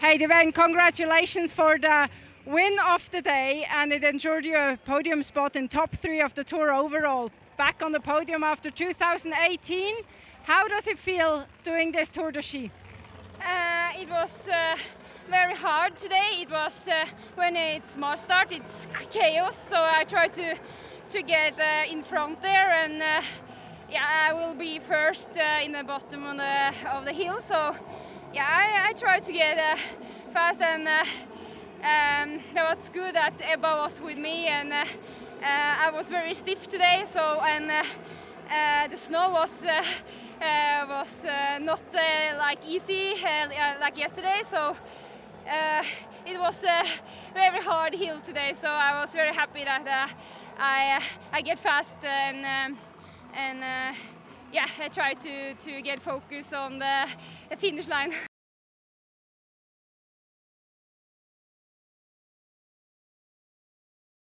Heidi Weng, congratulations for the win of the day and it ensured you a podium spot in top three of the tour overall. Back on the podium after 2018. How does it feel doing this Tour de Ski? Uh, it was uh, very hard today. It was uh, when it's mass start, it's chaos. So I try to to get uh, in front there, and uh, yeah, I will be first uh, in the bottom the, of the hill. So yeah, I, I try to get uh, fast, and uh, um, that was good that Ebba was with me, and uh, I was very stiff today. So and the snow was. Uh, was uh, not uh, like easy like yesterday. So it was a very hard hill today. So I was very happy that I I get fast and um, and yeah, I try to to get focus on the finish line.